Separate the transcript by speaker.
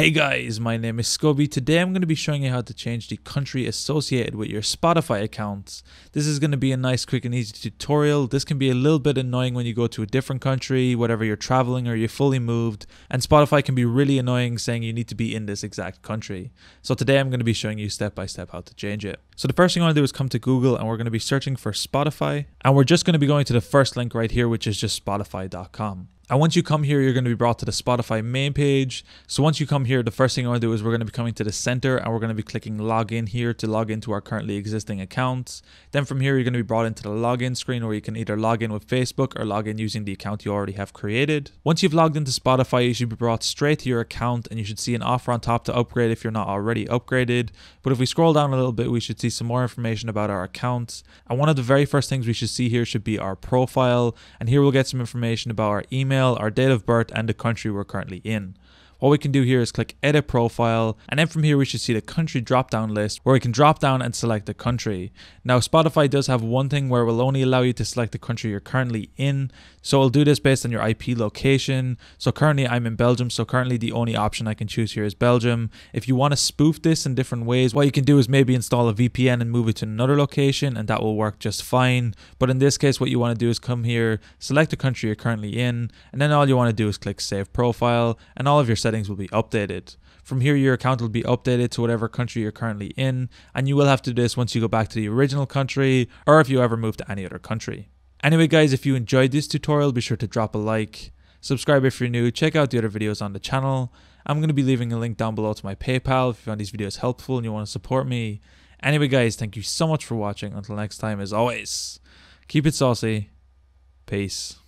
Speaker 1: Hey guys, my name is Scoby. Today I'm going to be showing you how to change the country associated with your Spotify accounts. This is going to be a nice, quick and easy tutorial. This can be a little bit annoying when you go to a different country, whatever you're traveling or you're fully moved, and Spotify can be really annoying saying you need to be in this exact country. So today I'm going to be showing you step by step how to change it. So the first thing I want to do is come to Google and we're going to be searching for Spotify, and we're just going to be going to the first link right here, which is just spotify.com. And once you come here, you're going to be brought to the Spotify main page. So once you come here, the first thing I want to do is we're going to be coming to the center and we're going to be clicking login here to log into our currently existing accounts. Then from here, you're going to be brought into the login screen where you can either log in with Facebook or log in using the account you already have created. Once you've logged into Spotify, you should be brought straight to your account and you should see an offer on top to upgrade if you're not already upgraded. But if we scroll down a little bit, we should see some more information about our accounts. And one of the very first things we should see here should be our profile. And here we'll get some information about our email, our date of birth, and the country we're currently in. What we can do here is click edit profile and then from here we should see the country drop down list where we can drop down and select the country. Now Spotify does have one thing where it will only allow you to select the country you're currently in. So it'll do this based on your IP location. So currently I'm in Belgium so currently the only option I can choose here is Belgium. If you want to spoof this in different ways what you can do is maybe install a VPN and move it to another location and that will work just fine. But in this case what you want to do is come here select the country you're currently in and then all you want to do is click save profile and all of your settings settings will be updated. From here, your account will be updated to whatever country you're currently in, and you will have to do this once you go back to the original country or if you ever move to any other country. Anyway, guys, if you enjoyed this tutorial, be sure to drop a like, subscribe if you're new, check out the other videos on the channel. I'm going to be leaving a link down below to my PayPal if you found these videos helpful and you want to support me. Anyway, guys, thank you so much for watching. Until next time, as always, keep it saucy. Peace.